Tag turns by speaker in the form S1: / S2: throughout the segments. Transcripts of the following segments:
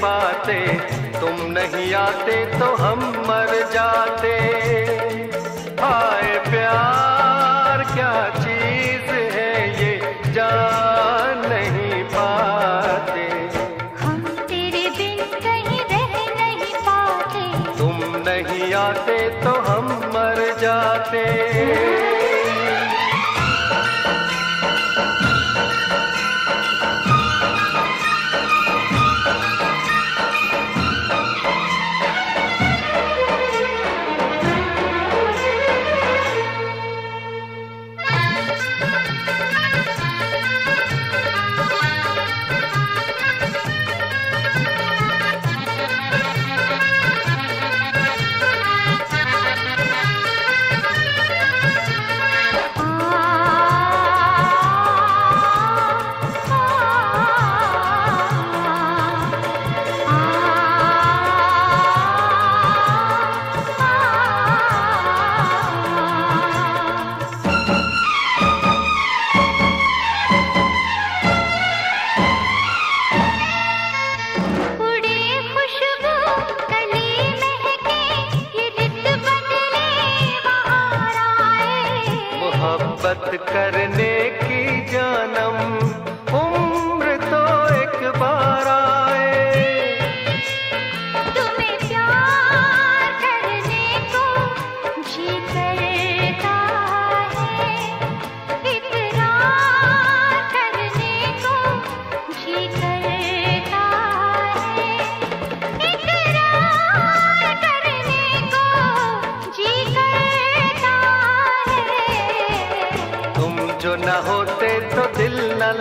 S1: पाते तुम नहीं आते तो हम मर जाते।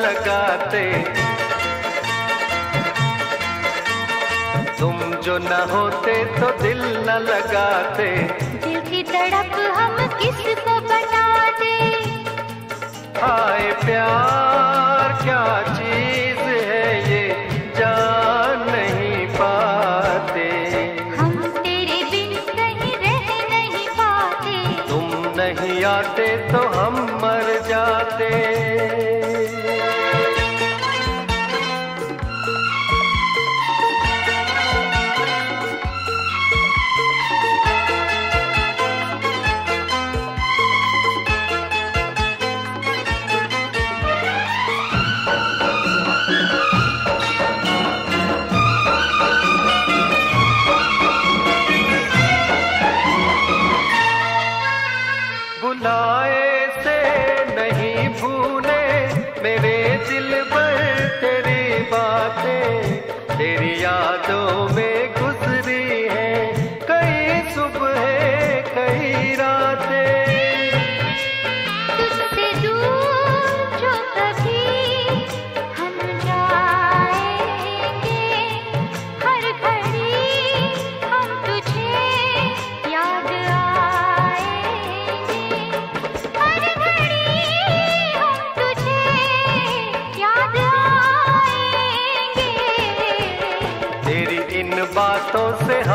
S1: लगाते। तुम जो न होते तो दिल न लगाते।
S2: दिल की तड़प हम किसको बताते
S1: हाय प्यार।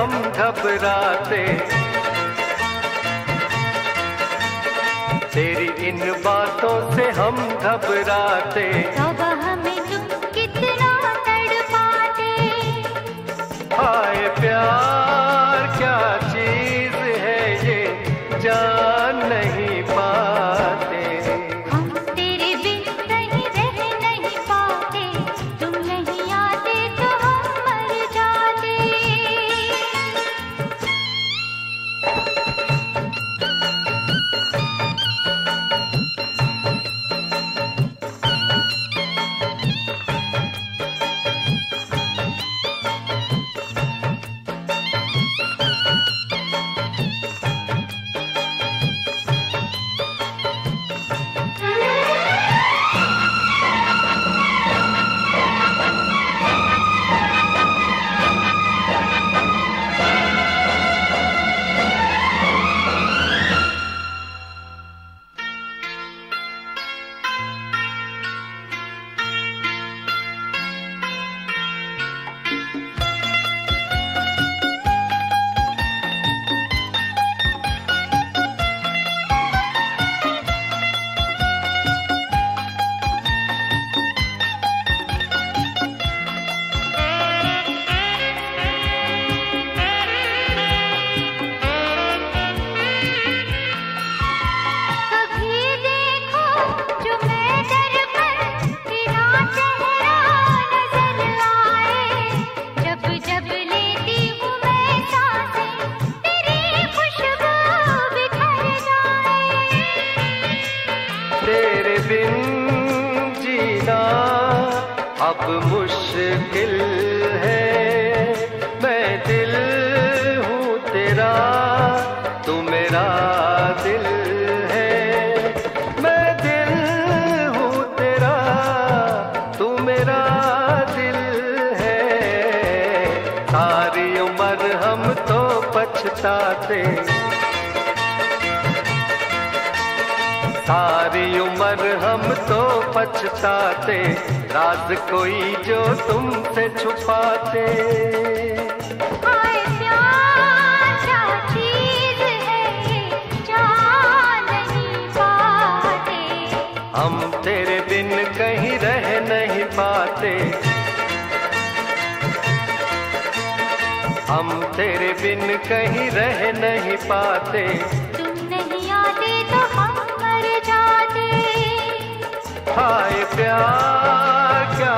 S2: हम
S1: घबराते। तेरी इन बातों से हम घबराते। अब मुश्किल है। मैं दिल
S2: हूँ तेरा, तू मेरा दिल है। मैं दिल हूँ तेरा, तू मेरा दिल है।
S1: सारी उम्र हम तो पछताते सारी उम्र हम तो पछताते राज कोई जो तुमसे छुपाते।
S2: है
S1: हम तेरे बिन कहीं रह नहीं पाते। हम तेरे बिन कहीं रह नहीं पाते।
S2: तुम नहीं आते तो हम
S1: हाय प्यार क्या